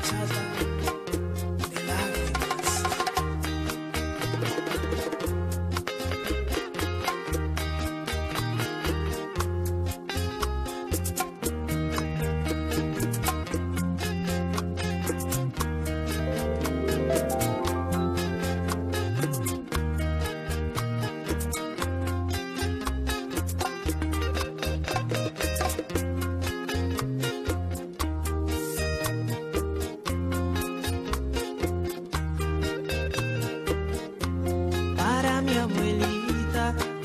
casa.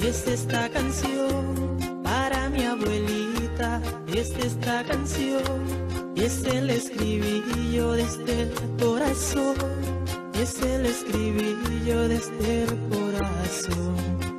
Es esta canción. Para mi abuelita es esta canción. Es el escribillo desde el corazón. Es el escribillo desde el corazón.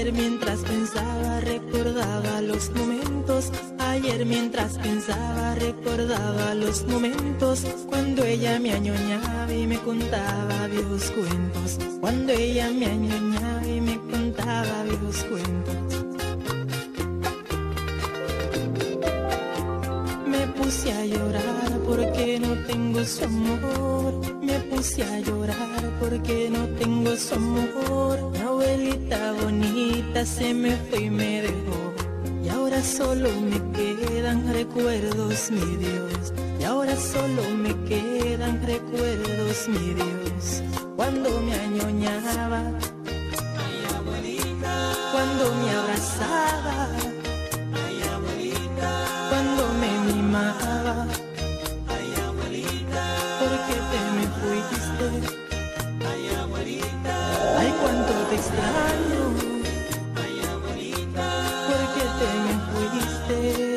Ayer mientras pensaba recordaba los momentos. Ayer mientras pensaba recordaba los momentos. Cuando ella me añoñaba y me contaba viejos cuentos. Cuando ella me añoñaba y me contaba viejos cuentos. Me puse a llorar porque no tengo su amor. Me puse a llorar porque no tengo su amor. Mi abuelita se me fue y me dejó. Y ahora solo me quedan recuerdos, mi Dios. Y ahora solo me quedan recuerdos, mi Dios. Cuando me añoñaba, we stay.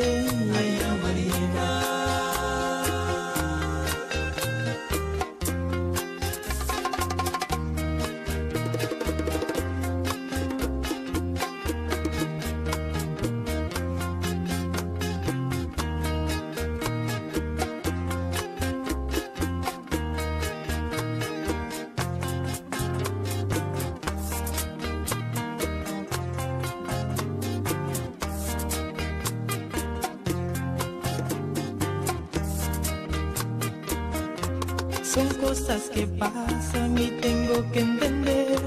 Son cosas que pasan y tengo que entender.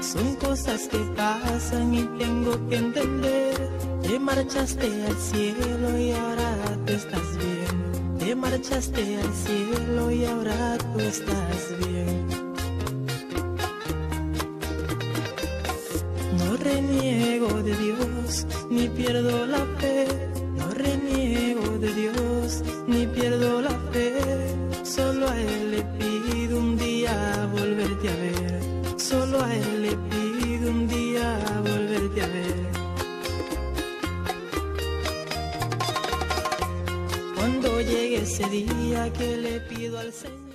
Son cosas que pasan y tengo que entender. Te marchaste al cielo y ahora tú estás bien. Te marchaste al cielo y ahora tú estás bien. No reniego de Dios, ni pierdo la fe. No reniego de Dios, ni pierdo la Cuando llegue ese día que le pido al Señor.